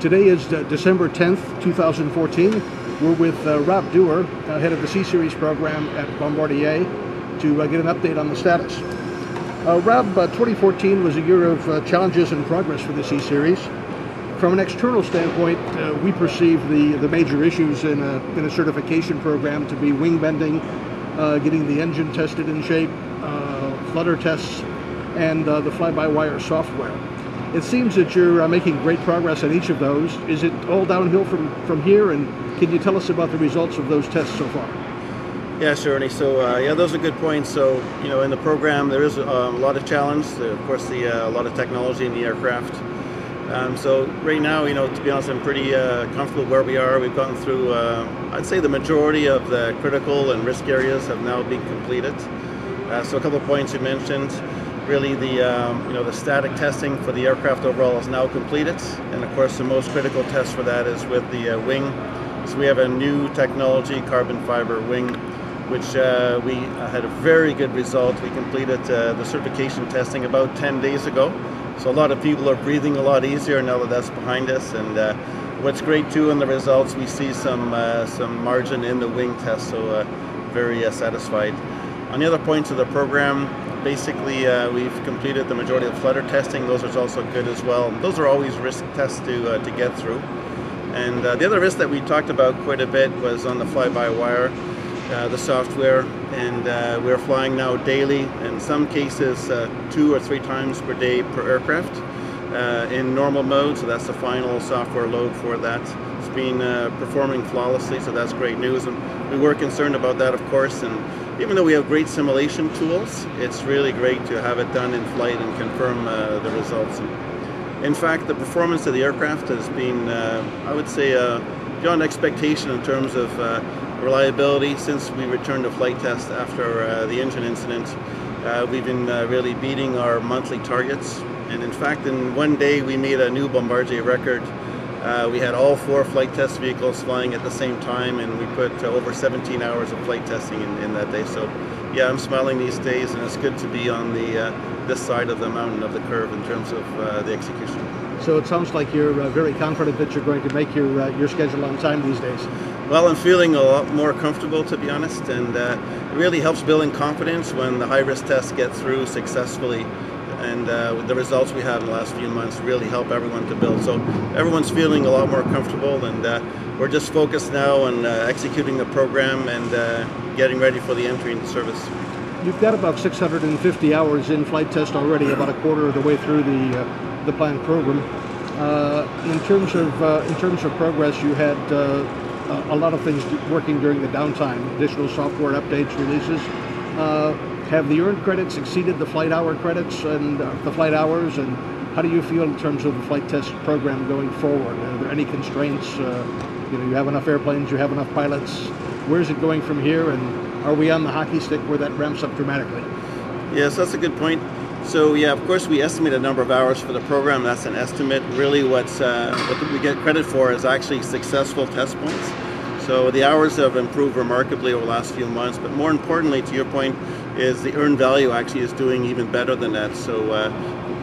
Today is uh, December 10th, 2014. We're with uh, Rob Dewar, uh, head of the C Series program at Bombardier, to uh, get an update on the status. Uh, Rob, uh, 2014 was a year of challenges and progress for the C Series. From an external standpoint, we perceive the, the major issues in a, in a certification program to be wing bending, getting the engine tested in shape, flutter tests, and the fly-by-wire software. It seems that you're uh, making great progress on each of those. Is it all downhill from, from here? And can you tell us about the results of those tests so far? Yeah, sure, Ernie. So, uh, yeah, those are good points. So, you know, in the program, there is um, a lot of challenge. Of course, the uh, a lot of technology in the aircraft. Um, so, right now, you know, to be honest, I'm pretty uh, comfortable where we are. We've gone through, uh, I'd say, the majority of the critical and risk areas have now been completed. Uh, so, a couple of points you mentioned really the um, you know the static testing for the aircraft overall is now completed, and of course the most critical test for that is with the uh, wing. So we have a new technology, carbon fiber wing, which uh, we had a very good result. We completed uh, the certification testing about 10 days ago. So a lot of people are breathing a lot easier now that that's behind us. And uh, what's great too in the results, we see some uh, some margin in the wing test, so uh, very satisfied. On the other points of the program, basically uh, we've completed the majority of flutter testing. Those are also good as well. Those are always risk tests to, uh, to get through. And uh, the other risk that we talked about quite a bit was on the fly-by-wire, uh, the software, and uh, we're flying now daily, in some cases uh, two or three times per day per aircraft in normal mode, so that's the final software load for that. It's been performing flawlessly, so that's great news. And we were concerned about that, of course, and even though we have great simulation tools, it's really great to have it done in flight and confirm uh, the results. In fact, the performance of the aircraft has been, uh, I would say, uh, beyond expectation in terms of uh, reliability since we returned to flight test after uh, the engine incident. Uh, we've been really beating our monthly targets. And in fact, in one day, we made a new Bombardier record uh, we had all four flight test vehicles flying at the same time, and we put uh, over 17 hours of flight testing in, in, that day. So, yeah, I'm smiling these days, and it's good to be on the uh, this side of the mountain of the curve in terms of uh, the execution. So it sounds like you're uh, very confident that you're going to make your uh, your schedule on time these days. Well, I'm feeling a lot more comfortable, to be honest, and it really helps building confidence when the high risk tests get through successfully and uh, the results we have in the last few months really help everyone to build. So everyone's feeling a lot more comfortable, and uh, we're just focused now on uh, executing the program and uh, getting ready for the entry into service. You've got about 650 hours in flight test already, about a quarter of the way through the uh, the planned program. Uh, in terms of in terms of progress, you had a lot of things working during the downtime, additional software updates, releases. Have the earned credits exceeded the flight hour credits and uh, the flight hours? And how do you feel in terms of the flight test program going forward? Are there any constraints? Uh, you know, you have enough airplanes, you have enough pilots. Where's it going from here? And are we on the hockey stick where that ramps up dramatically? Yes, that's a good point. So yeah, of course, we estimate a number of hours for the program. That's an estimate. Really, what's uh, what we get credit for is actually successful test points. So the hours have improved remarkably over the last few months, but more importantly, to your point, is the earned value actually is doing even better than that. So uh,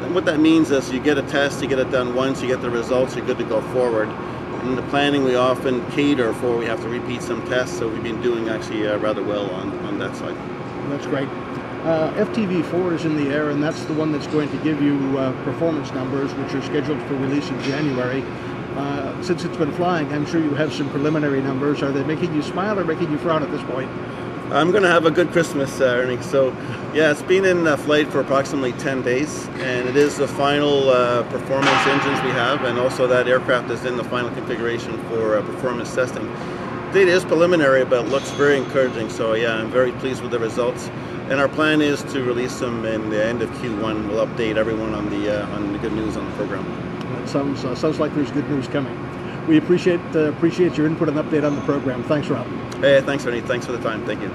what that means is you get a test, you get it done once, you get the results, you're good to go forward. In the planning, we often cater for we have to repeat some tests, so we've been doing actually uh, rather well on, on that side. That's great. Uh, FTV4 is in the air, and that's the one that's going to give you uh, performance numbers, which are scheduled for release in January. Uh, since it's been flying, I'm sure you have some preliminary numbers. Are they making you smile or making you frown at this point? I'm going to have a good Christmas, uh, Ernie. So, yeah, it's been in uh, flight for approximately 10 days, and it is the final uh, performance engines we have, and also that aircraft is in the final configuration for uh, performance testing. Data is preliminary, but looks very encouraging. So, yeah, I'm very pleased with the results. And our plan is to release them in the end of Q1. We'll update everyone on the uh, on the good news on the program. That sounds uh, sounds like there's good news coming. We appreciate uh, appreciate your input and update on the program. Thanks, Rob. Hey, thanks, Ernie. Thanks for the time. Thank you.